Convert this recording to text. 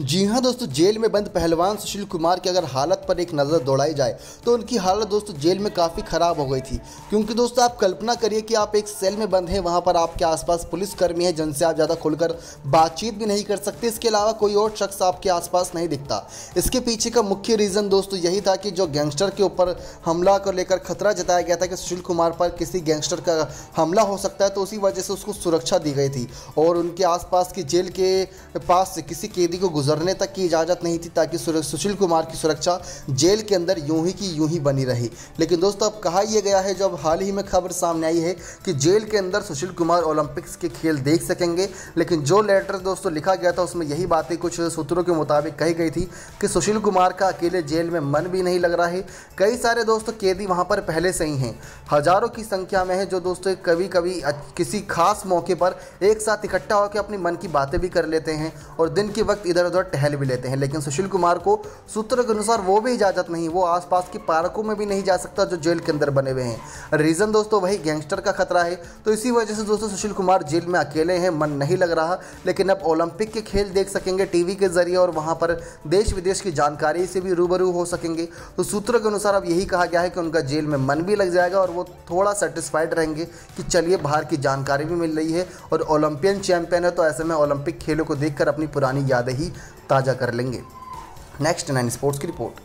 जी हाँ दोस्तों, जेल में बंद पहलवान सुशील कुमार की अगर हालत पर एक नज़र दौड़ाई जाए तो उनकी हालत दोस्तों जेल में काफ़ी ख़राब हो गई थी। क्योंकि दोस्तों, आप कल्पना करिए कि आप एक सेल में बंद हैं, वहाँ पर आपके आसपास पुलिसकर्मी है, जिनसे आप ज़्यादा खुलकर बातचीत भी नहीं कर सकते। इसके अलावा कोई और शख्स आपके आसपास नहीं दिखता। इसके पीछे का मुख्य रीज़न दोस्तों यही था कि जो गैंगस्टर के ऊपर हमला को लेकर खतरा जताया गया था कि सुशील कुमार पर किसी गैंगस्टर का हमला हो सकता है तो उसी वजह से उसको सुरक्षा दी गई थी। और उनके आसपास की जेल के पास से किसी कैदी को गुजरने तक की इजाज़त नहीं थी ताकि सुशील कुमार की सुरक्षा जेल के अंदर यूँ ही की यूँ ही बनी रही। लेकिन दोस्तों, अब कहा यह गया है, जब हाल ही में खबर सामने आई है कि जेल के अंदर सुशील कुमार ओलंपिक्स के खेल देख सकेंगे। लेकिन जो लेटर दोस्तों लिखा गया था, उसमें यही बातें कुछ सूत्रों के मुताबिक कही गई थी कि सुशील कुमार का अकेले जेल में मन भी नहीं लग रहा है। कई सारे दोस्तों कैदी वहाँ पर पहले से ही हैं। हज़ारों की संख्या में है जो दोस्तों कभी कभी किसी खास मौके पर एक साथ इकट्ठा होकर अपनी मन की बातें भी कर लेते हैं और दिन के वक्त इधर उधर टहल भी लेते हैं, लेकिन सुशील कुमार को सूत्रों के अनुसार वो भी इजाज़त नहीं, वो आसपास की पार्कों में भी नहीं जा सकता जो जेल के अंदर बने हुए हैं। रीज़न दोस्तों वही गैंगस्टर का खतरा है तो इसी वजह से दोस्तों सुशील कुमार जेल में अकेले हैं, मन नहीं लग रहा, लेकिन अब ओलंपिक के खेल देख सकेंगे टीवी के ज़रिए और वहाँ पर देश विदेश की जानकारी से भी रूबरू हो सकेंगे। तो सूत्रों के अनुसार अब यही कहा गया है कि उनका जेल में मन भी लग जाएगा और वो थोड़ा सेटिस्फाइड रहेंगे कि चलिए बाहर की जानकारी भी मिल रही है और ओलंपियन चैंपियन है तो ऐसे में ओलंपिक खेलों को देखकर अपनी पुरानी यादें ही ताज़ा कर लेंगे। नेक्स्ट नाइन स्पोर्ट्स की रिपोर्ट